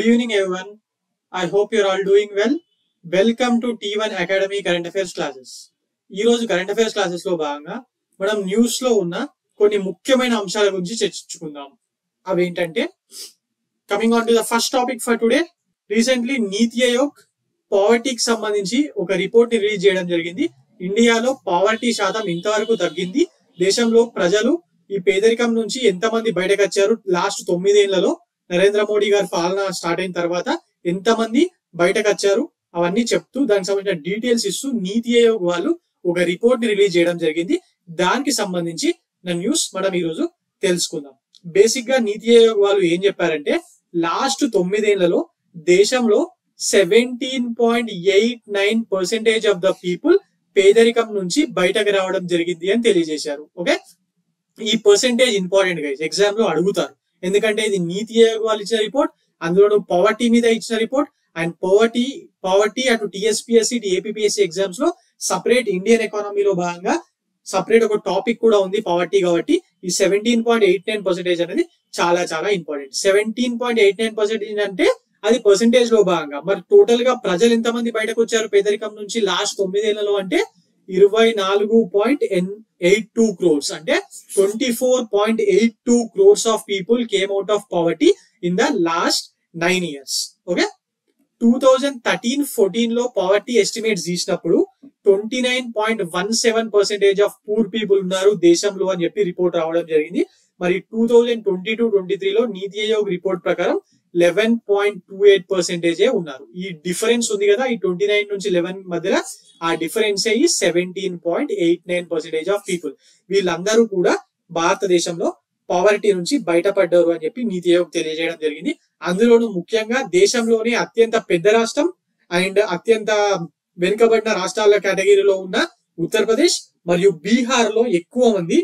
Good evening, everyone. I hope you're all doing well. Welcome to T one academy current affairs classes ఈ రోజు current affairs క్లాసెస్లో భాగంగా మనం న్యూస్లో ఉన్న కొన్ని ముఖ్యమైన అంశాల గురించి చర్చించుకుందాం. అవేంటంటే coming on to the first topic for today recently Niti Aayog పావర్టీకి సంబంధించి ఒక రిపోర్ట్ని రిలీజ్ చేయడం జరిగింది. ఇండియాలో పావర్టీ శాతం ఇంతవరకు తగ్గింది. దేశంలో ప్రజలు ఈ పేదరికం నుంచి ఎంతమంది బయటకు వచ్చారు? లాస్ట్ తొమ్మిదేళ్ళలో నరేంద్ర మోడీ గారి పాలన స్టార్ట్ అయిన తర్వాత ఎంతమంది బయటకు వచ్చారు అవన్నీ చెప్తూ దానికి సంబంధించిన డీటెయిల్స్ ఇస్తూ నీతి ఆయోగ్ వాళ్ళు ఒక రిపోర్ట్ని రిలీజ్ చేయడం జరిగింది. దానికి సంబంధించి నా న్యూస్ మనం ఈ రోజు తెలుసుకుందాం. బేసిక్గా నీతి ఆయోగ్ వాళ్ళు ఏం చెప్పారంటే లాస్ట్ తొమ్మిదేళ్ళలో దేశంలో seventeen point eight nine percentage of the people పేదరికం నుంచి బయటకు రావడం జరిగింది అని తెలియజేశారు. ఓకే? ఈ పర్సెంటేజ్ ఇంపార్టెంట్ గైస్ ఎగ్జామ్లో అడుగుతారు. ఎందుకంటే ఇది నీతి ఆయోగ్ వాళ్ళు ఇచ్చిన రిపోర్ట్ అందులో పవర్టీ మీద ఇచ్చిన రిపోర్ట్ అండ్ పవర్టీ పవర్టీ అటు టిఎస్పిఎస్సి ఏపీఎస్సి ఎగ్జామ్స్లో సపరేట్ ఇండియన్ ఎకానమీలో భాగంగా సపరేట్ ఒక టాపిక్ కూడా ఉంది పవర్టీ కాబట్టి. ఈ seventeen point eight nine percentage అనేది చాలా చాలా important seventeen point eight nine percentage అంటే అది పర్సెంటేజ్లో భాగంగా. మరి టోటల్గా ప్రజలు ఎంతమంది బయటకు వచ్చారు పేదరికం నుంచి? లాస్ట్ తొమ్మిదేళ్ళలో అంటే ఇరవై నాలుగు పాయింట్ ఎయిట్ టూ క్రోర్స్ అంటే twenty four point eight two crores of people came out of poverty in the last nine years okay two thousand thirteen ఫోర్టీన్లో పవర్టీ ఎస్టిమేట్స్ తీసినప్పుడు twenty nine point one seven percentage of poor people ఉన్నారు దేశంలో అని చెప్పి report రావడం జరిగింది. మరి two thousand twenty two twenty త్రీలో నీతి ఆయోగ్ రిపోర్ట్ ప్రకారం లెవెన్ పాయింట్ టూ ఎయిట్ పర్సెంటేజే ఉన్నారు. ఈ డిఫరెన్స్ ఉంది కదా ఈ ట్వంటీ నైన్ నుంచి లెవెన్ మధ్యలో ఆ డిఫరెన్స్ ఈ seventeen point eight nine percentage of people వీళ్ళందరూ కూడా భారతదేశంలో పవర్టీ నుంచి బయటపడ్డారు అని చెప్పి నీతి ఆయోగ్ తెలియజేయడం జరిగింది. అందులోనూ ముఖ్యంగా దేశంలోనే అత్యంత పెద్ద రాష్ట్రం అండ్ అత్యంత వెనుకబడిన రాష్ట్రాల కేటగిరీలో ఉన్న ఉత్తరప్రదేశ్ మరియు బీహార్లో ఎక్కువ మంది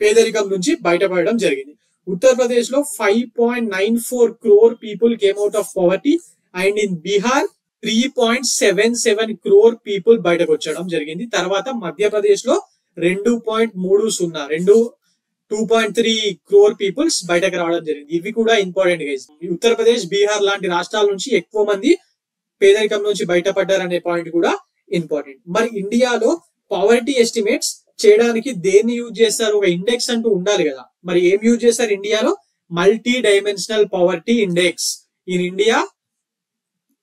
పేదరికం నుంచి బయటపడడం జరిగింది. ఉత్తరప్రదేశ్లో five point nine four crore people came out of poverty and in Bihar three point seven seven crore people బయటకు వచ్చడం జరిగింది. తర్వాత మధ్యప్రదేశ్లో రెండు పాయింట్ మూడు సున్నా రెండు two point three crore peoples బయటకు రావడం జరిగింది. ఇవి కూడా ఇంపార్టెంట్ గైస్ ఉత్తరప్రదేశ్ బీహార్ లాంటి రాష్ట్రాల నుంచి ఎక్కువ మంది పేదరికం నుంచి బయటపడ్డారనే పాయింట్ కూడా ఇంపార్టెంట్ మరి ఇండియాలో పవర్టీ ఎస్టిమేట్స్ చేయడానికి దేన్ని యూజ్ చేస్తారు? ఒక ఇండెక్స్ అంటూ ఉండాలి కదా. మరి ఏం యూజ్ చేస్తారు ఇండియాలో? Multi dimensional poverty index in India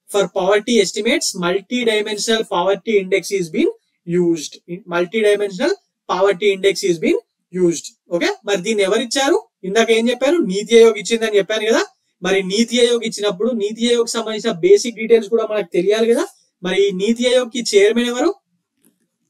for poverty estimates multi dimensional poverty index is been used multi dimensional poverty index is been used okay మరి దీన్ని ఎవరు ఇచ్చారు? ఇందాక ఏం చెప్పారు? నీతి ఆయోగ్ ఇచ్చిందని చెప్పాను కదా? మరి నీతి ఆయోగ్ ఇచ్చినప్పుడు నీతి ఆయోగ్ సంబంధించిన బేసిక్ డీటెయిల్స్ కూడా మనకు తెలియాలి కదా? మరి ఈ నీతి ఆయోగ్కి చైర్మన్ ఎవరు?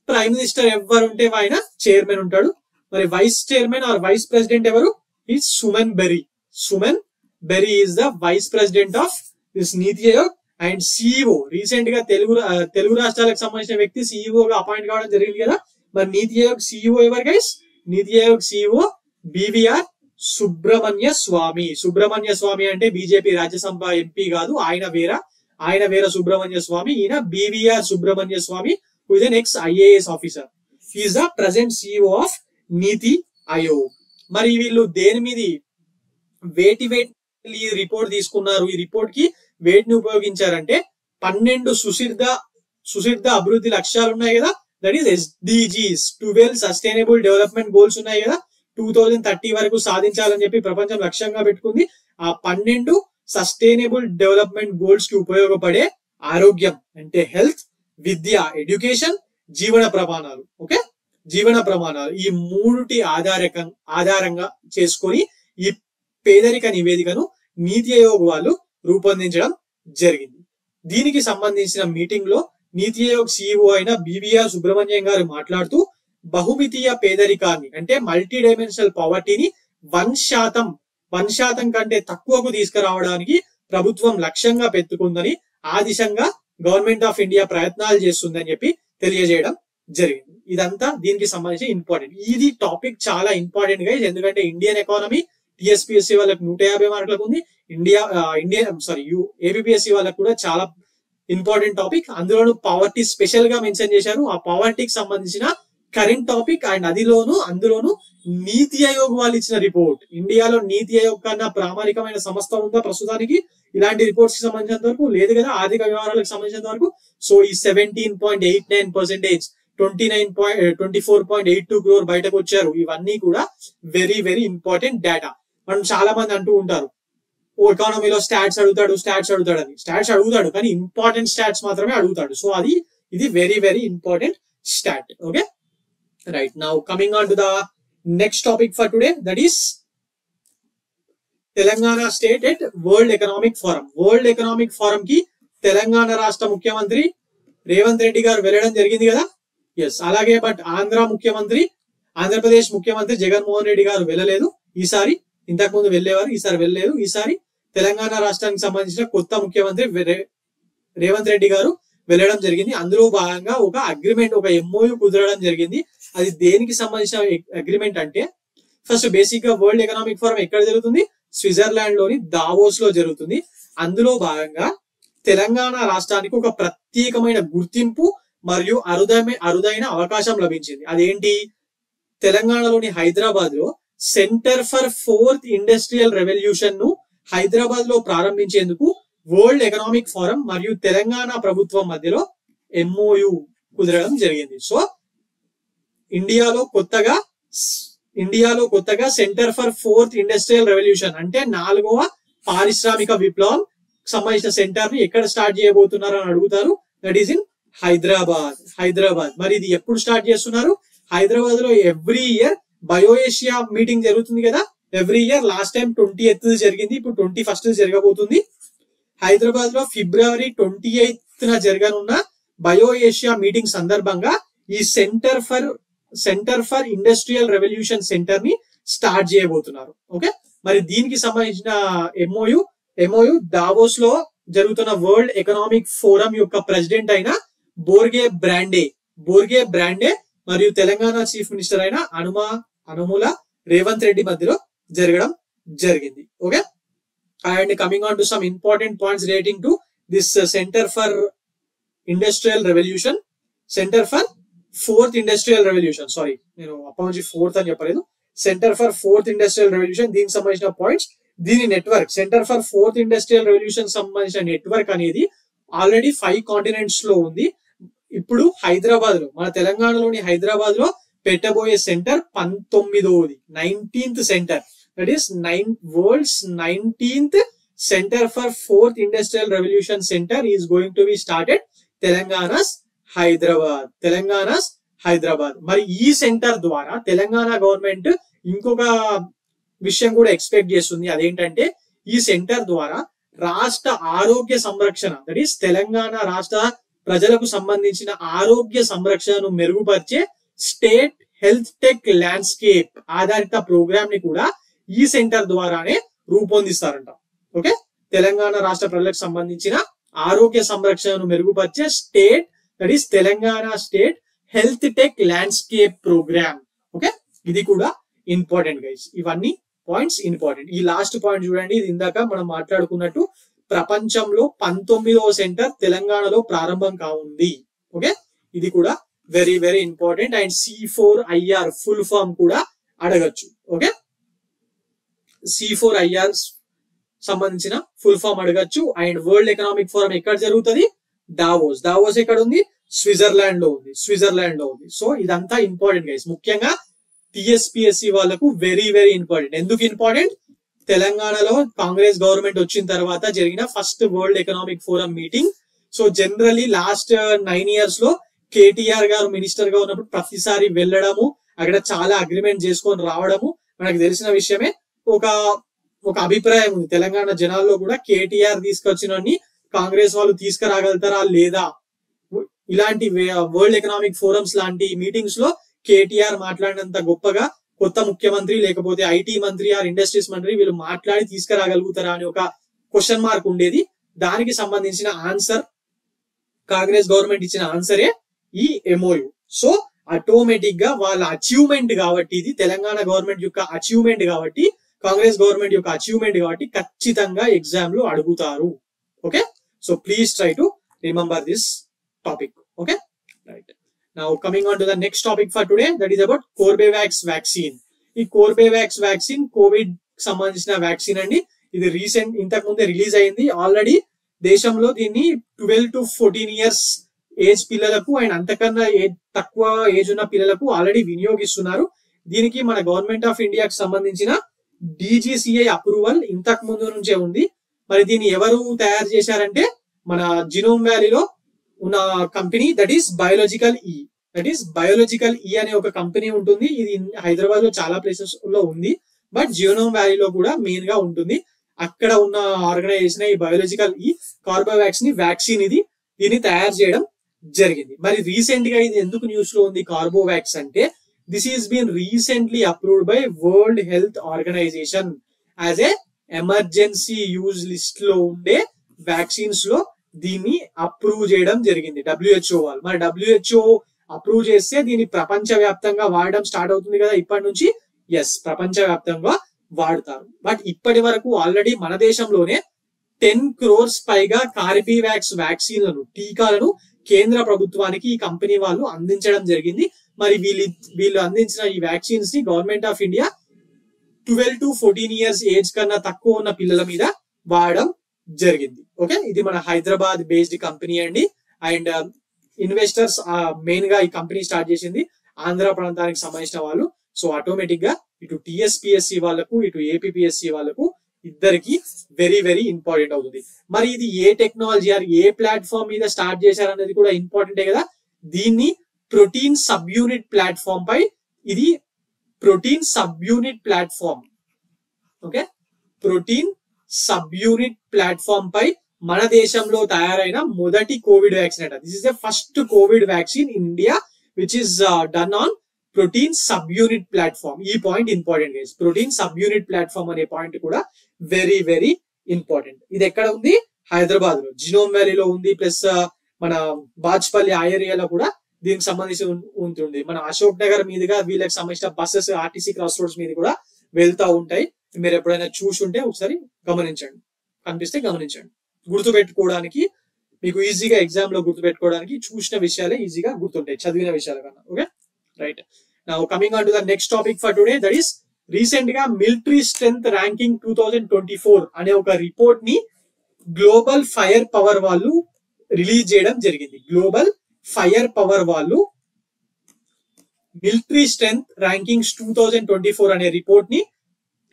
ప్రైమ్ మినిస్టర్ ఎవరు ఉంటే ఆయన చైర్మన్ ఉంటాడు. మరి vice chairman or vice president ఎవరు? ఈ Suman Bery Suman Bery is the vice president of this Niti Aayog and CEO రీసెంట్గా తెలుగు తెలుగు రాష్ట్రాలకు సంబంధించిన వ్యక్తి సిఇఓ గా అపాయింట్ కావడం జరిగింది కదా. మరి నీతి ఆయోగ్ సిఇఓ ఎవరు guys Niti Aayog CEO BVR Subrahmanya Swamy Subrahmanya Swamy అంటే బీజేపీ రాజ్యసభ ఎంపీ కాదు ఆయన వేర. ఆయన వేర సుబ్రహ్మణ్య స్వామి ఈయన BVR Subrahmanya Swamy who is an ex IAS officer is the present CEO of Niti Aayog మరి వీళ్ళు దేని మీద వేటి వేటి ఈ రిపోర్ట్ తీసుకున్నారు? ఈ రిపోర్ట్కి వేటిని ఉపయోగించారంటే పన్నెండు సుశీర్ధ సుశీర్ధ అభివృద్ధి లక్ష్యాలు ఉన్నాయి కదా? That is SDGs twelve sustainable development goals ఉన్నాయి కదా? టూ థౌజండ్ థర్టీ వరకు సాధించాలని చెప్పి ప్రపంచం లక్ష్యంగా పెట్టుకుంది. ఆ పన్నెండు సస్టైనబుల్ డెవలప్మెంట్ గోల్స్కి ఉపయోగపడే ఆరోగ్యం అంటే హెల్త్ విద్య ఎడ్యుకేషన్ జీవన ప్రమాణాలు. ఓకే జీవన ప్రమాణాలు ఈ మూడుటి ఆధారకం ఆధారంగా చేసుకొని ఈ పేదరిక నివేదికను నీతి ఆయోగ్ వాళ్ళు రూపొందించడం జరిగింది. దీనికి సంబంధించిన మీటింగ్లో నీతి ఆయోగ్ సిఇఓ అయిన బివిఆర్ సుబ్రహ్మణ్యం గారు మాట్లాడుతూ బహుమితీయ పేదరికాన్ని అంటే మల్టీ డైమెన్షనల్ పవర్టీని వన్ శాతం వన్ శాతం కంటే తక్కువకు తీసుకురావడానికి ప్రభుత్వం లక్ష్యంగా పెట్టుకుందని ఆ దిశంగా గవర్నమెంట్ ఆఫ్ ఇండియా ప్రయత్నాలు చేస్తుందని చెప్పి తెలియజేయడం జరిగింది. ఇదంతా దీనికి సంబంధించి ఇంపార్టెంట్ ఇది టాపిక్ చాలా ఇంపార్టెంట్గా ఎందుకంటే ఇండియన్ ఎకానమీ టిఎస్పిఎస్సి వాళ్ళకి నూట యాభై మార్కులకు ఉంది. India India sorry you ABPSC వాళ్ళకి కూడా చాలా ఇంపార్టెంట్ టాపిక్ అందులోనూ పవర్టీ స్పెషల్గా మెన్షన్ చేశారు. ఆ పవర్టీకి సంబంధించిన కరెంట్ టాపిక్ అండ్ అదిలోను అందులోను నీతి ఆయోగ్ వాళ్ళు ఇచ్చిన రిపోర్ట్ ఇండియాలో నీతి ఆయోగ్ కన్నా ప్రామాణికమైన సంస్థ ఉందా ప్రస్తుతానికి? ఇలాంటి రిపోర్ట్స్కి సంబంధించినంత వరకు లేదు కదా. ఆర్థిక వ్యవహారాలకు సంబంధించినంత వరకు. సో ఈ seventeen point eight nine percentage twenty nine point twenty four point eight two crore బయటకు వచ్చారు. ఇవన్నీ కూడా వెరీ వెరీ ఇంపార్టెంట్ డేటా మనం చాలా మంది అంటూ ఉంటారు ఓ ఎకానమీలో స్టాట్స్ అడుగుతాడు స్టాట్స్ అడుగుతాడు అని. స్టాట్స్ అడుగుతాడు కానీ ఇంపార్టెంట్ స్టాట్స్ మాత్రమే అడుగుతాడు. సో అది ఇది very very important stat okay right now coming on to the next topic for today that is Telangana state at World Economic Forum World Economic Forum కి తెలంగాణ రాష్ట్ర ముఖ్యమంత్రి రేవంత్ రెడ్డి గారు వెళ్ళడం జరిగింది కదా? ఎస్ అలాగే బట్ ఆంధ్ర ముఖ్యమంత్రి ఆంధ్రప్రదేశ్ ముఖ్యమంత్రి జగన్మోహన్ రెడ్డి గారు వెళ్ళలేదు. ఈసారి ఇంతకు ముందు వెళ్ళేవారు ఈసారి వెళ్ళలేదు. ఈసారి తెలంగాణ రాష్ట్రానికి సంబంధించిన కొత్త ముఖ్యమంత్రి రేవంత్ రెడ్డి గారు వెళ్ళడం జరిగింది. అందులో భాగంగా ఒక అగ్రిమెంట్ ఒక ఎంఓయు కుదరడం జరిగింది. అది దేనికి సంబంధించిన అగ్రిమెంట్ అంటే ఫస్ట్ బేసిక్గా వరల్డ్ ఎకనామిక్ ఫోరం ఎక్కడ జరుగుతుంది? స్విట్జర్లాండ్లోని దావోస్లో జరుగుతుంది. అందులో భాగంగా తెలంగాణ రాష్ట్రానికి ఒక ప్రత్యేకమైన గుర్తింపు మరియు అరుదైన అరుదైన అవకాశం లభించింది. అదేంటి? తెలంగాణలోని హైదరాబాద్లో సెంటర్ ఫర్ ఫోర్త్ ఇండస్ట్రియల్ రెవల్యూషన్ను హైదరాబాద్లో ప్రారంభించేందుకు వరల్డ్ ఎకనామిక్ ఫోరం మరియు తెలంగాణ ప్రభుత్వం మధ్యలో ఎంఓయు కుదరడం జరిగింది. సో ఇండియాలో కొత్తగా ఇండియాలో కొత్తగా centre for fourth industrial revolution అంటే నాలుగవ పారిశ్రామిక విప్లవం సంబంధించిన సెంటర్ని ఎక్కడ స్టార్ట్ చేయబోతున్నారు అని అడుగుతారు. That is in Hyderabad Hyderabad. మరి ఇది ఎప్పుడు స్టార్ట్ చేస్తున్నారు? హైదరాబాద్లో ఎవ్రీ ఇయర్ బయోఏషియా మీటింగ్ జరుగుతుంది కదా? Every year last time twenty eighth జరిగింది ఇప్పుడు ట్వంటీ ఫస్ట్ జరగబోతుంది. హైదరాబాద్లో ఫిబ్రవరి ట్వంటీ ఎయిత్ న జరగనున్న బయోఏషియా మీటింగ్ సందర్భంగా ఈ centre for centre for industrial revolution సెంటర్ని స్టార్ట్ చేయబోతున్నారు. ఓకే? మరి దీనికి సంబంధించిన ఎంఓయు ఎంఓయు దావోస్లో జరుగుతున్న వరల్డ్ ఎకనామిక్ ఫోరం యొక్క ప్రెసిడెంట్ అయిన బోర్గే బ్రాండే బోర్గే బ్రాండే మరియు తెలంగాణ చీఫ్ మినిస్టర్ అయిన అనుమా అనుముల రేవంత్ రెడ్డి మధ్యలో జరగడం జరిగింది. Okay and coming on to some important points relating to this centre for industrial revolution centre for fourth industrial revolution sorry నేను అప్పటి నుంచి ఫోర్త్ అని చెప్పలేదు. Centre for fourth industrial revolution దీనికి సంబంధించిన పాయింట్స్ దీని network centre for fourth industrial revolution సంబంధించిన network అనేది ఆల్రెడీ ఫైవ్ కాంటినెంట్స్లో ఉంది. ఇప్పుడు హైదరాబాద్లో మన తెలంగాణలోని హైదరాబాద్లో పెట్టబోయే centre పంతొమ్మిదవది nineteenth centre. That is nine worlds nineteenth centre for fourth industrial revolution centre is going to be started Telangana's Hyderabad Telangana's Hyderabad. మరి ఈ సెంటర్ ద్వారా తెలంగాణ గవర్నమెంట్ ఇంకొక విషయం కూడా ఎక్స్పెక్ట్ చేస్తుంది. అదేంటంటే ఈ సెంటర్ ద్వారా రాష్ట్ర ఆరోగ్య సంరక్షణ దట్ ఈస్ తెలంగాణ రాష్ట్ర ప్రజలకు సంబంధించిన ఆరోగ్య సంరక్షణను మెరుగుపరిచే స్టేట్ హెల్త్ టెక్ ల్యాండ్స్కేప్ ఆధారిత ప్రోగ్రామ్ని కూడా ఈ సెంటర్ ద్వారానే రూపొందిస్తారంట. ఓకే? తెలంగాణ రాష్ట్ర ప్రజలకు సంబంధించిన ఆరోగ్య సంరక్షణను మెరుగుపరిచే state that is Telangana state health tech landscape programme. Okay? ఇది కూడా ఇంపార్టెంట్ గైస్ ఇవన్నీ పాయింట్స్ ఇంపార్టెంట్. ఈ లాస్ట్ పాయింట్ చూడండి. ఇది ఇందాక మనం మాట్లాడుకున్నట్టు ప్రపంచంలో పంతొమ్మిదవ సెంటర్ తెలంగాణలో ప్రారంభం కావుంది ఓకే? ఇది కూడా very very important and C four IR full form కూడా అడగచ్చు. ఓకే? సి ఫోర్ ఐఆర్ సంబంధించిన ఫుల్ ఫామ్ అడగచ్చు. అండ్ వరల్డ్ ఎకనామిక్ ఫోరం ఎక్కడ జరుగుతుంది? దావోస్ దావోస్ ఎక్కడ ఉంది. స్విట్జర్లాండ్లో ఉంది స్విట్జర్లాండ్లో ఉంది సో ఇదంతా ఇంపార్టెంట్ గైస్ ముఖ్యంగా టిఎస్పిఎస్సి వాళ్ళకు వెరీ వెరీ ఇంపార్టెంట్ ఎందుకు ఇంపార్టెంట్ తెలంగాణలో కాంగ్రెస్ గవర్నమెంట్ వచ్చిన తర్వాత జరిగిన first World Economic Forum meeting. So generally last uh, nine ఇయర్స్లో కేటీఆర్ గారు మినిస్టర్గా ఉన్నప్పుడు ప్రతిసారి వెళ్ళడము అక్కడ చాలా అగ్రిమెంట్ చేసుకొని రావడము మనకు తెలిసిన విషయమే. ఒక ఒక అభిప్రాయం ఉంది. తెలంగాణ జనాల్లో కూడా కేటీఆర్ తీసుకొచ్చినన్ని కాంగ్రెస్ వాళ్ళు తీసుకురాగలుగుతారా లేదా? ఇలాంటి uh, వరల్డ్ ఎకనామిక్ ఫోరమ్స్ లాంటి మీటింగ్స్లో కేటీఆర్ మాట్లాడినంత గొప్పగా కొత్త ముఖ్యమంత్రి లేకపోతే ఐటీ మంత్రి ఆర్ ఇండస్ట్రీస్ మంత్రి వీళ్ళు మాట్లాడి తీసుకురాగలుగుతారా అని ఒక క్వశ్చన్ మార్క్ ఉండేది. దానికి సంబంధించిన ఆన్సర్ కాంగ్రెస్ గవర్నమెంట్ ఇచ్చిన ఆన్సరే ఈ ఎంఓయు సో ఆటోమేటిక్గా వాళ్ళ అచీవ్మెంట్ కాబట్టి ఇది తెలంగాణ గవర్నమెంట్ యొక్క అచీవ్మెంట్ కాబట్టి కాంగ్రెస్ గవర్నమెంట్ యొక్క అచీవ్మెంట్ కాబట్టి ఖచ్చితంగా ఎగ్జామ్లో అడుగుతారు. Okay so please try to remember this topic okay right Now coming on to the next topic for today, that is about Corbevax vaccine ఈ కోర్బేవాక్స్ వ్యాక్సిన్ కోవిడ్ సంబంధించిన vaccine అండి. ఇది రీసెంట్ ఇంతకు ముందే రిలీజ్ అయింది. ఆల్రెడీ దేశంలో దీన్ని twelve to fourteen years age పిల్లలకు అండ్ అంతకన్నా ఏజ్ తక్కువ ఏజ్ ఉన్న పిల్లలకు ఆల్రెడీ వినియోగిస్తున్నారు. దీనికి మన గవర్నమెంట్ ఆఫ్ ఇండియాకి సంబంధించిన డిజిసిఐ అప్రూవల్ ఇంతకు ముందు నుంచే ఉంది. మరి దీన్ని ఎవరు తయారు చేశారంటే మన జినోమ్ వ్యాలీలో ఉన్న company that is Biological E that is Biological E అనే ఒక కంపెనీ ఉంటుంది. ఇది హైదరాబాద్లో చాలా ప్లేసెస్లో ఉంది. బట్ జియోనోమ్ వ్యాలీలో కూడా మెయిన్గా ఉంటుంది. అక్కడ ఉన్న ఆర్గనైజేషన్ ఈ బయోలాజికల్ ఈ కార్బోవాక్స్ని వ్యాక్సిన్ ఇది. దీన్ని తయారు చేయడం జరిగింది. మరి రీసెంట్గా ఇది ఎందుకు న్యూస్లో ఉంది కార్బోవాక్స్ అంటే this is been recently approved by World Health Organization as a emergency use లిస్ట్లో ఉండే వ్యాక్సిన్స్లో దీన్ని అప్రూవ్ చేయడం జరిగింది. డబ్ల్యూహెచ్ఓ వాళ్ళు. మరి డబ్ల్యూహెచ్ఓ అప్రూవ్ చేస్తే దీన్ని ప్రపంచ వ్యాప్తంగా వాడడం స్టార్ట్ అవుతుంది కదా ఇప్పటి నుంచి? ఎస్ ప్రపంచ వ్యాప్తంగా వాడతారు. బట్ ఇప్పటి వరకు ఆల్రెడీ మన దేశంలోనే టెన్ క్రోర్స్ పైగా కార్బీవాక్స్ వ్యాక్సిన్లను టీకాలను కేంద్ర ప్రభుత్వానికి ఈ కంపెనీ వాళ్ళు అందించడం జరిగింది. మరి వీళ్ళు వీళ్ళు అందించిన ఈ వ్యాక్సిన్స్ని government of India twelve to fourteen years age కన్నా తక్కువ ఉన్న పిల్లల మీద వాడడం జరిగింది. ఓకే? ఇది మన హైదరాబాద్ బేస్డ్ కంపెనీ అండి. అండ్ um, ఇన్వెస్టర్స్ మెయిన్గా ఈ కంపెనీ స్టార్ట్ చేసింది ఆంధ్ర ప్రాంతానికి సంబంధించిన వాళ్ళు. సో ఆటోమేటిక్గా ఇటు టిఎస్పిఎస్సి వాళ్ళకు ఇటు ఏపీఎస్సి వాళ్ళకు ఇద్దరికి వెరీ వెరీ ఇంపార్టెంట్ అవుతుంది. మరి ఇది ఏ టెక్నాలజీ ఆర్ ఏ ప్లాట్ఫామ్ మీద స్టార్ట్ చేశారు అనేది కూడా ఇంపార్టెంటే కదా? దీన్ని ప్రోటీన్ సబ్ యూనిట్ ప్లాట్ఫామ్ పై ఇది protein subunit platform okay? Protein subunit platform పై మన దేశంలో తయారైన మొదటి కోవిడ్ వ్యాక్సిన్ అంట. This is the first Covid vaccine India which is done on protein subunit platform ఈ point important guys protein subunit platform అనే point కూడా వెరీ వెరీ ఇంపార్టెంట్ ఇది ఎక్కడ ఉంది? హైదరాబాద్లో జినోమ్ వ్యాలీలో ఉంది ప్లస్ uh, మన బాజ్పల్లి ఆ ఏరియాలో కూడా దీనికి సంబంధించి ఉంటుంది. మన అశోక్ నగర్ మీదుగా వీళ్ళకి సంబంధించిన బస్సెస్ ఆర్టీసీ క్రాస్ రోడ్స్ మీద కూడా వెళ్తా ఉంటాయి. మీరు ఎప్పుడైనా చూసుంటే ఒకసారి గమనించండి. కనిపిస్తే గమనించండి. గుర్తుపెట్టుకోవడానికి మీకు ఈజీగా ఎగ్జామ్లో గుర్తుపెట్టుకోవడానికి చూసిన విషయాలే ఈజీగా గుర్తుంటాయి. చదివిన విషయాల కన్నా. Okay? Right. Now coming on to the next topic for today that is రీసెంట్గా military strength ranking two thousand twenty four అనే ఒక రిపోర్ట్ని గ్లోబల్ ఫైర్ పవర్ వాళ్ళు రిలీజ్ చేయడం జరిగింది. గ్లోబల్ ఫైర్ పవర్ వాళ్ళు military strength rankings two thousand twenty four అనే రిపోర్ట్ని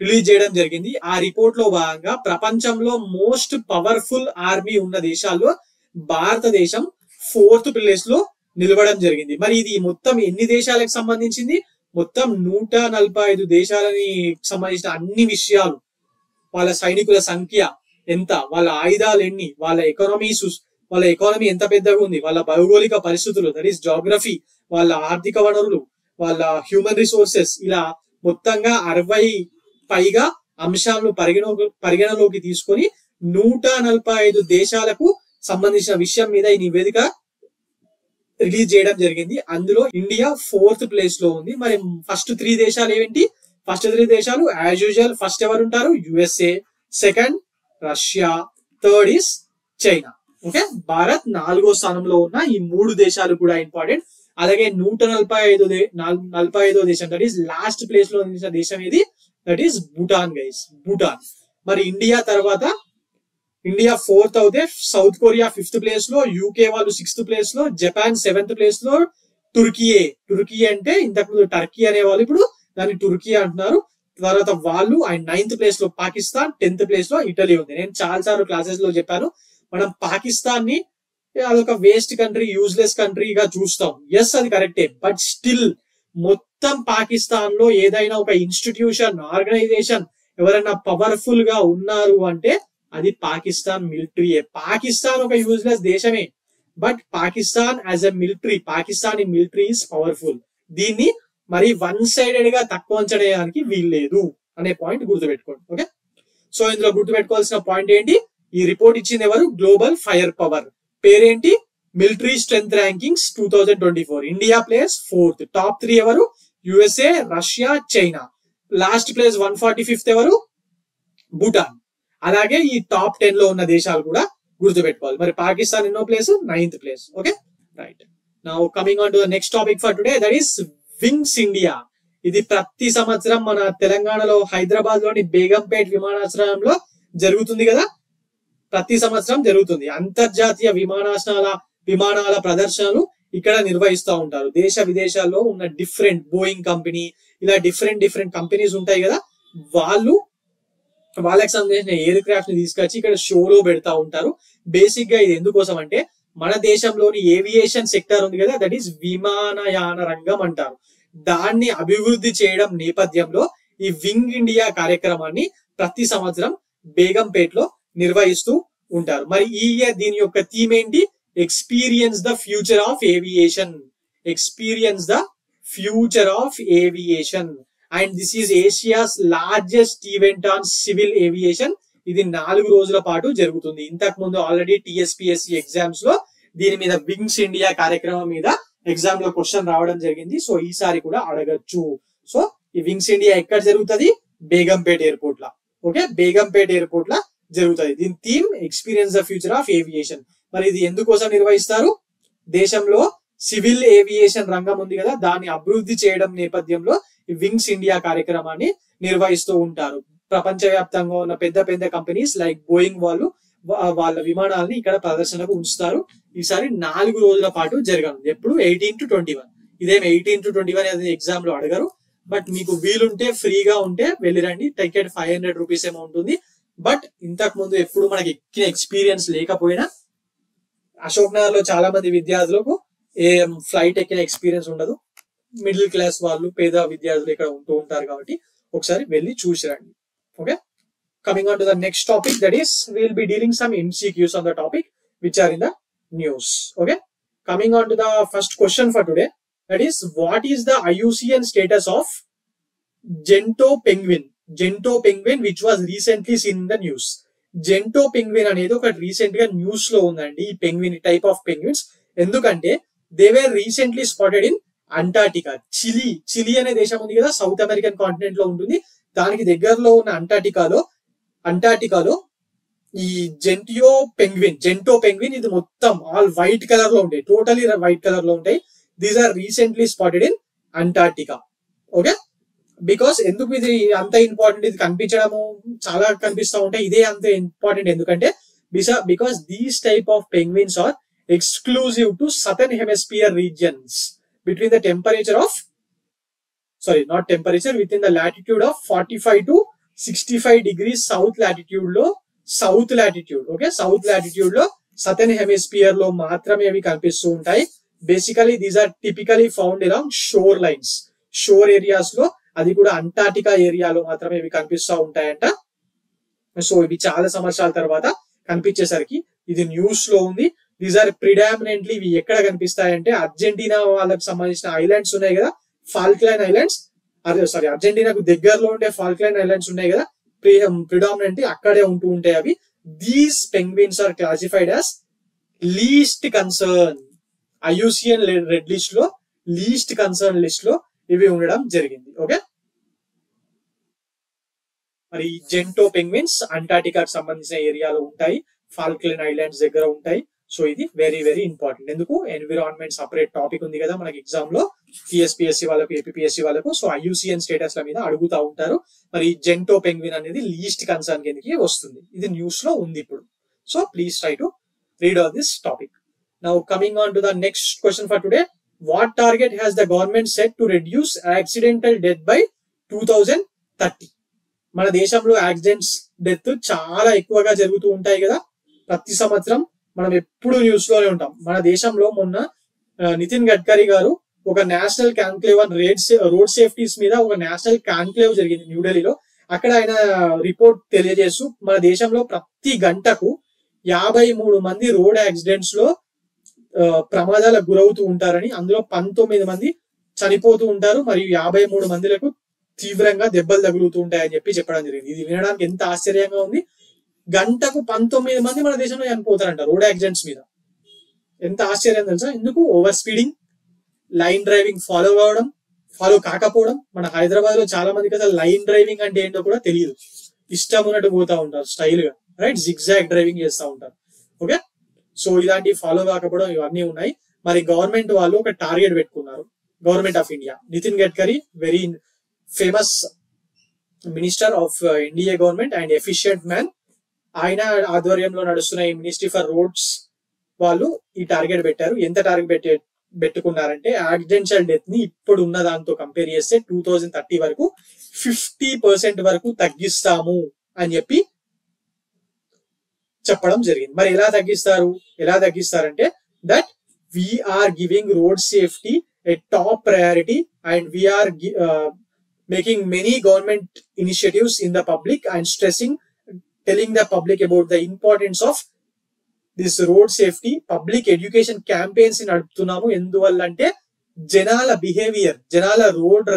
రిలీజ్ చేయడం జరిగింది. ఆ రిపోర్ట్లో భాగంగా ప్రపంచంలో మోస్ట్ పవర్ఫుల్ ఆర్మీ ఉన్న దేశాల్లో భారతదేశం ఫోర్త్ ప్లేస్లో నిలవడం జరిగింది. మరి ఇది మొత్తం ఎన్ని దేశాలకు సంబంధించింది? మొత్తం నూట నలభై ఐదు దేశాలని సంబంధించిన అన్ని విషయాలు. వాళ్ళ సైనికుల సంఖ్య ఎంత? వాళ్ళ ఆయుధాలు ఎన్ని? వాళ్ళ ఎకానమీ వాళ్ళ ఎకానమీ ఎంత పెద్దగా ఉంది? వాళ్ళ భౌగోళిక పరిస్థితులు దట్ ఈస్ జాగ్రఫీ వాళ్ళ ఆర్థిక వనరులు వాళ్ళ హ్యూమన్ రిసోర్సెస్ ఇలా మొత్తంగా అరవై పైగా అంశాలను పరిగణ పరిగణలోకి తీసుకొని నూట నలభై ఐదు దేశాలకు సంబంధించిన విషయం మీద ఈ నివేదిక రిలీజ్ చేయడం జరిగింది. అందులో ఇండియా ఫోర్త్ ప్లేస్లో ఉంది. మరి ఫస్ట్ త్రీ దేశాలు ఏంటి ఫస్ట్ త్రీ దేశాలు యాజ్ యూజువల్ ఫస్ట్ ఎవరు ఉంటారు USA. Second Russia. Third is China. Okay? Bharat నాలుగో స్థానంలో ఉన్న ఈ మూడు దేశాలు కూడా ఇంపార్టెంట్. అలాగే నూట నలభై ఐదు నలభై ఐదో దేశం దట్ ఈస్ లాస్ట్ ప్లేస్లో దేశం ఇది that is Bhutan guys Bhutan మరి ఇండియా తర్వాత ఇండియా ఫోర్త్ అవుతే సౌత్ కొరియా ఫిఫ్త్ ప్లేస్లో యూకే వాళ్ళు సిక్స్త్ ప్లేస్లో జపాన్ సెవెంత్ ప్లేస్లో తుర్కీయే తుర్కీ అంటే ఇంతకు ముందు టర్కీ అనేవాళ్ళు ఇప్పుడు దాన్ని తుర్కీ అంటున్నారు. తర్వాత వాళ్ళు అండ్ నైన్త్ ప్లేస్లో పాకిస్తాన్ టెన్త్ ప్లేస్లో ఇటలీ ఉంది. నేను చాలా సార్లు క్లాసెస్లో చెప్పాను. మనం పాకిస్తాన్ని అదొక వేస్ట్ కంట్రీ యూజ్లెస్ కంట్రీగా చూస్తాం. ఎస్ అది కరెక్టే బట్ స్టిల్ మొత్తం పాకిస్తాన్లో ఏదైనా ఒక ఇన్స్టిట్యూషన్ ఆర్గనైజేషన్ ఎవరైనా పవర్ఫుల్గా ఉన్నారు అంటే అది పాకిస్తాన్ మిలిటరీయే పాకిస్తాన్ ఒక యూజ్లెస్ దేశమే. But Pakistan as a military Pakistan military is powerful దీన్ని మరి వన్ సైడెడ్గా తక్కువ చేయడానికి వీల్లేదు అనే పాయింట్ గుర్తుపెట్టుకోండి ఓకే సో ఇందులో గుర్తుపెట్టుకోవాల్సిన పాయింట్ ఏంటి? ఈ రిపోర్ట్ ఇచ్చింది ఎవరు? గ్లోబల్ ఫైర్ పవర్ పేరేంటి? Military strength rankings two thousand twenty four India place fourth top three ఎవరు USA Russia China last place one forty fifth ఎవరు? భూటాన్ అలాగే ఈ టాప్ టెన్లో ఉన్న దేశాలు కూడా గుర్తుపెట్టుకోవాలి. మరి పాకిస్తాన్ ఎన్నో place ninth place okay right నా coming on to the next topic for today that is wings India ఇది ప్రతి సంవత్సరం మన తెలంగాణలో హైదరాబాద్లోని బేగంపేట్ విమానాశ్రయంలో జరుగుతుంది కదా? ప్రతి సంవత్సరం జరుగుతుంది. అంతర్జాతీయ విమానాశ్రయాల విమానాల ప్రదర్శనలు ఇక్కడ నిర్వహిస్తూ ఉంటారు. దేశ విదేశాల్లో ఉన్న డిఫరెంట్ బోయింగ్ కంపెనీ ఇలా డిఫరెంట్ డిఫరెంట్ కంపెనీస్ ఉంటాయి కదా వాళ్ళు వాళ్ళకి సంబంధించిన ఎయిర్ క్రాఫ్ట్ని తీసుకొచ్చి ఇక్కడ షోలో పెడతా ఉంటారు. బేసిక్గా ఇది ఎందుకోసం అంటే మన దేశంలోని ఏవియేషన్ సెక్టర్ ఉంది కదా దట్ ఈస్ విమానయాన రంగం అంటారు. దాన్ని అభివృద్ధి చేయడం నేపథ్యంలో ఈ వింగ్ ఇండియా కార్యక్రమాన్ని ప్రతి సంవత్సరం బేగంపేట్లో నిర్వహిస్తూ ఉంటారు. మరి ఈ ఇయర్ దీని యొక్క థీమ్ ఏంటి? Experience the future of aviation experience the future of aviation and this is Asia's largest event on civil aviation ఇది నాలుగు రోజుల పాటు జరుగుతుంది. ఇంతకు ముందు ఆల్రెడీ టిఎస్పిఎస్సి ఎగ్జామ్స్లో దీని మీద వింగ్స్ ఇండియా కార్యక్రమం మీద ఎగ్జామ్లో క్వశ్చన్ రావడం జరిగింది. సో ఈసారి కూడా అడగచ్చు. సో ఈ వింగ్స్ ఇండియా ఎక్కడ జరుగుతుంది? బేగంపేట్ ఎయిర్పోర్ట్ లా ఓకే? బేగంపేట్ ఎయిర్పోర్ట్ లా జరుగుతుంది. దీని theme experience the future of aviation మరి ఇది ఎందుకోసం నిర్వహిస్తారు? దేశంలో సివిల్ ఏవియేషన్ రంగం ఉంది కదా దాన్ని అభివృద్ధి చేయడం నేపథ్యంలో వింగ్స్ ఇండియా కార్యక్రమాన్ని నిర్వహిస్తూ ఉంటారు. ప్రపంచవ్యాప్తంగా ఉన్న పెద్ద పెద్ద కంపెనీస్ లైక్ బోయింగ్ వాళ్ళు వాళ్ళ విమానాలని ఇక్కడ ప్రదర్శనకు ఉంచుతారు. ఈసారి నాలుగు రోజుల పాటు జరగనుంది. ఎప్పుడు? Eighteen to twenty one. ఇదేం ఎయిటీన్ టు ట్వంటీ వన్ అనేది ఎగ్జామ్లో అడగరు. బట్ మీకు వీలుంటే ఫ్రీగా ఉంటే వెళ్ళిరండి టికెట్ ఫైవ్ హండ్రెడ్ రూపీస్ ఏమో ఉంటుంది బట్ ఇంతకు ముందు ఎప్పుడు మనకి ఎక్కిన ఎక్స్పీరియన్స్ లేకపోయినా అశోక్ నగర్లో చాలా మంది విద్యార్థులకు ఏ ఫ్లైట్ ఎక్కిన ఎక్స్పీరియన్స్ ఉండదు. మిడిల్ క్లాస్ వాళ్ళు పేద విద్యార్థులు ఇక్కడ ఉంటూ ఉంటారు కాబట్టి ఒకసారి వెళ్ళి చూసి రండి. Okay coming on to the next topic that is will be dealing some MCQs on the topic which are in the news okay coming on to the first question for today that is what is the IUCN status of gentoo penguin gentoo penguin which was recently seen in the news gentoo penguin అనేది ఒకటి రీసెంట్గా న్యూస్లో ఉందండి ఈ penguin type of penguins ఎందుకంటే they were recently spotted in Antarctica Chile Chile అనే దేశం ఉంది కదా సౌత్ అమెరికన్ కాంటినెంట్లో ఉంటుంది. దానికి దగ్గరలో ఉన్న అంటార్టికాలో అంటార్టికాలో ఈ జెంటియో పెంగ్విన్ జెంటో పెంగ్విన్ ఇది మొత్తం ఆల్ వైట్ కలర్లో ఉంటాయి టోటలీ వైట్ కలర్లో ఉంటాయి. These are recently spotted in Antarctica okay because ఎందుకు ఇది అంత ఇంపార్టెంట్ ఇది కనిపించడము చాలా కనిపిస్తూ ఉంటాయి ఇదే అంత ఇంపార్టెంట్ ఎందుకంటే because these type of penguins are exclusive to southern hemisphere regions between the temperature of sorry not temperature within the latitude of forty five to sixty five degree south లాటిట్యూడ్లో south latitude okay south లాటిట్యూడ్లో southern హెమిస్పియర్లో మాత్రమే అవి కనిపిస్తూ ఉంటాయి. Basically these are typically found along shore lines shore ఏరియాస్లో అది కూడా Antarctica ఏరియాలో మాత్రమే ఇవి కనిపిస్తూ ఉంటాయంట. సో ఇవి చాలా సంవత్సరాల తర్వాత కనిపించేసరికి ఇది న్యూస్లో ఉంది. దీస్ ఆర్ ప్రిడామినెంట్లీ ఇవి ఎక్కడ కనిపిస్తాయంటే అర్జెంటీనా వాళ్ళకి సంబంధించిన ఐలాండ్స్ ఉన్నాయి కదా ఫాల్క్లైన్ ఐలాండ్స్. అదే సారీ అర్జెంటీనాకు దగ్గరలో ఉండే ఫాల్క్లైన్ ఐలాండ్స్ ఉన్నాయి కదా ప్రిడామినెంట్ అక్కడే ఉంటూ ఉంటాయి అవి. These penguins are classified as least concern IUCN red లిస్ట్లో లీస్ట్ కన్సర్న్ లిస్ట్లో ఇవి ఉండడం జరిగింది ఓకే? మరి జెంటో పెంగ్విన్స్ అంటార్టికాకు సంబంధించిన ఏరియాలో ఉంటాయి ఫాల్క్లిన్ ఐలాండ్స్ దగ్గర ఉంటాయి. సో ఇది వెరీ వెరీ ఇంపార్టెంట్ ఎందుకు? ఎన్విరాన్మెంట్ సపరేట్ టాపిక్ ఉంది కదా మనకి ఎగ్జామ్లో టిఎస్పిఎస్సి వాళ్ళకు ఏపీఎస్సి వాళ్ళకు. సో ఐయుసిఎన్ స్టేటస్ ల మీద అడుగుతా ఉంటారు. మరి జెంటో పెంగ్విన్ అనేది లీస్ట్ కన్సర్న్ కిందకి వస్తుంది. ఇది న్యూస్లో ఉంది ఇప్పుడు. So please try to read on this topic now coming on to the next question for today what target has the government set to reduce accidental death by two thousand thirty మన దేశంలో accidents death చాలా ఎక్కువగా జరుగుతూ ఉంటాయి కదా. ప్రతి సంవత్సరం మనం ఎప్పుడు న్యూస్లోనే ఉంటాం. మన దేశంలో మొన్న నితిన్ గడ్కరీ గారు ఒక national conclave and road road safeties మీద ఒక నేషనల్ కాన్క్లేవ్ జరిగింది న్యూఢిల్లీలో అక్కడ ఆయన రిపోర్ట్ తెలియజేస్తూ మన దేశంలో ప్రతి గంటకు యాభై మూడు మంది రోడ్ యాక్సిడెంట్స్లో ప్రమాదాలకు గురవుతూ ఉంటారని అందులో పంతొమ్మిది మంది చనిపోతూ ఉంటారు మరియు యాభై మూడు మందిలకు తీవ్రంగా దెబ్బలు తగులుతూ ఉంటాయని చెప్పి చెప్పడం జరిగింది. ఇది వినడానికి ఎంత ఆశ్చర్యంగా ఉంది. గంటకు పంతొమ్మిది మంది మన దేశంలో చనిపోతారంట రోడ్ యాక్సిడెంట్స్ మీద. ఎంత ఆశ్చర్యం తెలుసా? ఎందుకు? Over speeding line driving follow కావడం ఫాలో కాకపోవడం. మన హైదరాబాద్లో చాలా మందికి అసలు లైన్ డ్రైవింగ్ అంటే ఏంటో కూడా తెలియదు. ఇష్టం ఉన్నట్టు పోతా ఉంటారు స్టైల్గా రైట్? జిగ్జాగ్ డ్రైవింగ్ చేస్తూ ఉంటారు. ఓకే? సో ఇలాంటి ఫాలో కాకపోవడం ఇవన్నీ ఉన్నాయి. మరి గవర్నమెంట్ వాళ్ళు ఒక టార్గెట్ పెట్టుకున్నారు. Government of India Nitin Gadkari very famous minister of India government and efficient man ఆయన ఆధ్వర్యంలో నడుస్తున్న ఈ మినిస్ట్రీ ఫర్ రోడ్స్ వాళ్ళు ఈ టార్గెట్ పెట్టారు. ఎంత టార్గెట్ పెట్టే పెట్టుకున్నారంటే యాక్సిడెన్షియల్ డెత్ని ఇప్పుడు ఉన్న దాంతో కంపేర్ చేస్తే టూ థౌజండ్ థర్టీ వరకు ఫిఫ్టీ పర్సెంట్ వరకు తగ్గిస్తాము అని చెప్పి చెప్పడం జరిగింది. మరి ఎలా తగ్గిస్తారు? ఎలా తగ్గిస్తారంటే that we are giving road safety a top priority and we are making many government initiatives in the public and stressing telling the public about the importance of this road safety public education campaigns నడుపుతున్నాము. ఎందువల్ల అంటే జనాల behaviour జనాల road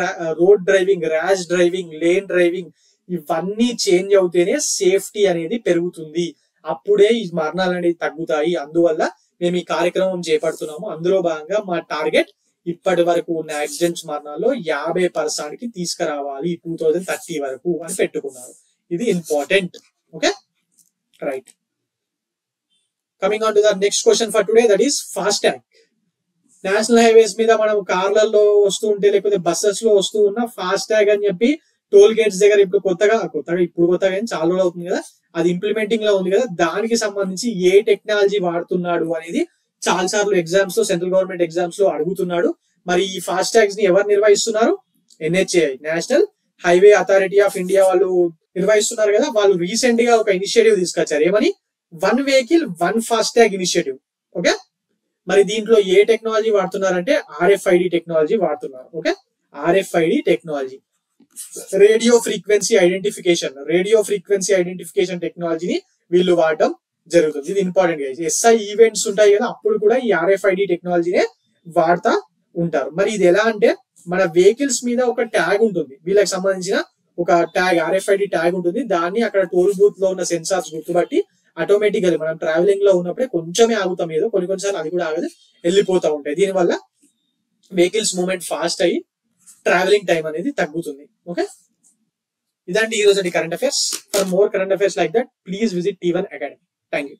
road driving rash driving lane driving ఇవన్నీ change అవుతేనే safety అనేది పెరుగుతుంది. అప్పుడే ఈ మరణాలు అనేది తగ్గుతాయి. అందువల్ల మేము ఈ కార్యక్రమం చేపడుతున్నాము. అందులో భాగంగా మా టార్గెట్ ఇప్పటి వరకు ఉన్న యాక్సిడెంట్స్ మరణాల్లో యాభై పర్సెంట్కి తీసుకురావాలి టూ థౌజండ్ థర్టీ వరకు అని పెట్టుకున్నారు. ఇది important. Okay? Right. Coming on to the next question for today that is fast tag national highways మీద మనం కార్లలో వస్తూ ఉంటే లేకపోతే బస్సెస్లో వస్తూ ఉన్న ఫాస్ట్ ట్యాగ్ అని చెప్పి టోల్ గేట్స్ దగ్గర ఇప్పుడు కొత్తగా కొత్తగా ఇప్పుడు కొత్తగా ఏం చాలా రోజులు అవుతుంది కదా? అది ఇంప్లిమెంటింగ్లో ఉంది కదా దానికి సంబంధించి ఏ టెక్నాలజీ వాడుతున్నాడు అనేది చాలా సార్లు ఎగ్జామ్స్లో సెంట్రల్ గవర్నమెంట్ ఎగ్జామ్స్లో అడుగుతున్నాడు. మరి ఈ ఫాస్ట్ ట్యాగ్స్ని ఎవరు నిర్వహిస్తున్నారు? NHA national highway authority of India వాళ్ళు నిర్వహిస్తున్నారు కదా వాళ్ళు రీసెంట్గా ఒక ఇనిషియేటివ్ తీసుకొచ్చారు. ఏమని? One vehicle one fast tag initiative okay మరి దీంట్లో ఏ టెక్నాలజీ వాడుతున్నారంటే ఆర్ఎఫ్ఐడి టెక్నాలజీ వాడుతున్నారు. Okay RFID technology radio frequency identification radio frequency identification టెక్నాలజీని వీళ్ళు వాడటం జరుగుతుంది. ఇది ఇంపార్టెంట్గా ఎస్ఐ ఈవెంట్స్ ఉంటాయి కదా అప్పుడు కూడా ఈ ఆర్ఎఫ్ఐడి టెక్నాలజీనే వాడతా ఉంటారు. మరి ఇది ఎలా అంటే మన వెహికల్స్ మీద ఒక ట్యాగ్ ఉంటుంది. వీళ్ళకి సంబంధించిన ఒక ట్యాగ్ ఆర్ఎఫ్ఐడి ట్యాగ్ ఉంటుంది. దాన్ని అక్కడ టోల్ బూత్లో ఉన్న సెన్సార్స్ గుర్తుపట్టి ఆటోమేటిక్గా మనం ట్రావెలింగ్లో ఉన్నప్పుడే కొంచెమే ఆగుతాం ఏదో కొన్ని కొన్నిసార్లు అది కూడా ఆగదు వెళ్ళిపోతా ఉంటాయి. దీనివల్ల వెహికల్స్ మూమెంట్ ఫాస్ట్ అయ్యి ట్రావెలింగ్ టైం అనేది తగ్గుతుంది. Okay. Is that the current affairs. For more current affairs like that, please visit T1 Academy. Thank you.